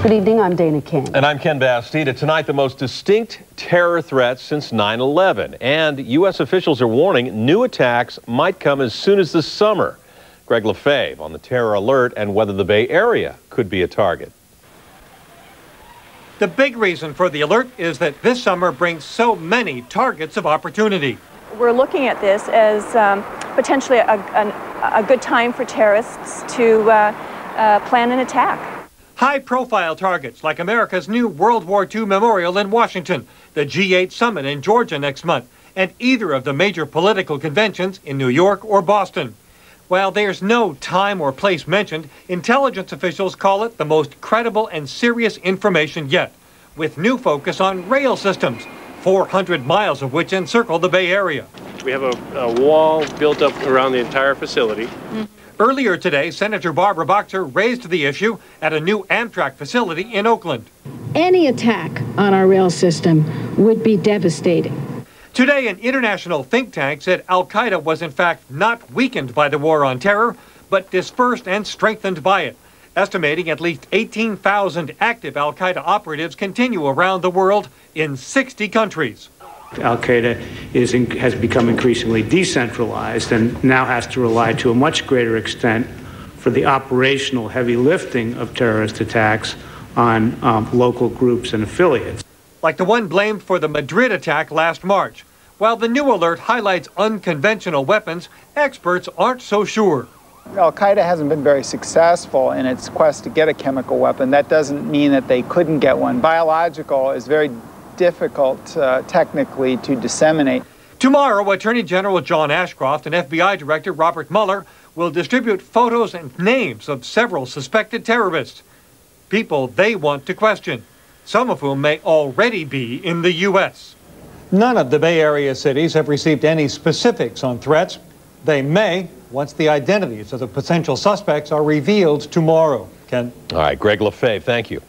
Good evening, I'm Dana King. And I'm Ken Bastida. Tonight, the most distinct terror threat since 9 11. And U.S. officials are warning new attacks might come as soon as this summer. Greg Lefebvre on the terror alert and whether the Bay Area could be a target. The big reason for the alert is that this summer brings so many targets of opportunity. We're looking at this as um, potentially a, a, a, good time for terrorists to uh, uh, plan an attack. High profile targets like America's new World War II memorial in Washington, the G8 summit in Georgia next month, and either of the major political conventions in New York or Boston. While there's no time or place mentioned, intelligence officials call it the most credible and serious information yet, with new focus on rail systems, 400 miles of which encircle the Bay Area. We have a, a wall built up around the entire facility. Mm. Earlier today, Senator Barbara Boxer raised the issue at a new Amtrak facility in Oakland. Any attack on our rail system would be devastating. Today, an international think tank said Al Qaeda was in fact not weakened by the war on terror, but dispersed and strengthened by it, estimating at least 18,000 active Al Qaeda operatives continue around the world in 60 countries. Al Qaeda is in, has become increasingly decentralized and now has to rely to a much greater extent for the operational heavy lifting of terrorist attacks on um, local groups and affiliates. Like the one blamed for the Madrid attack last March. While the new alert highlights unconventional weapons, experts aren't so sure. Al Qaeda hasn't been very successful in its quest to get a chemical weapon. That doesn't mean that they couldn't get one. Biological is very difficult uh, technically to disseminate. Tomorrow, Attorney General John Ashcroft and FBI Director Robert Mueller will distribute photos and names of several suspected terrorists, people they want to question, some of whom may already be in the U.S. None of the Bay Area cities have received any specifics on threats. They may once the identities of the potential suspects are revealed tomorrow. Ken? All right, Greg Lefebvre, thank you.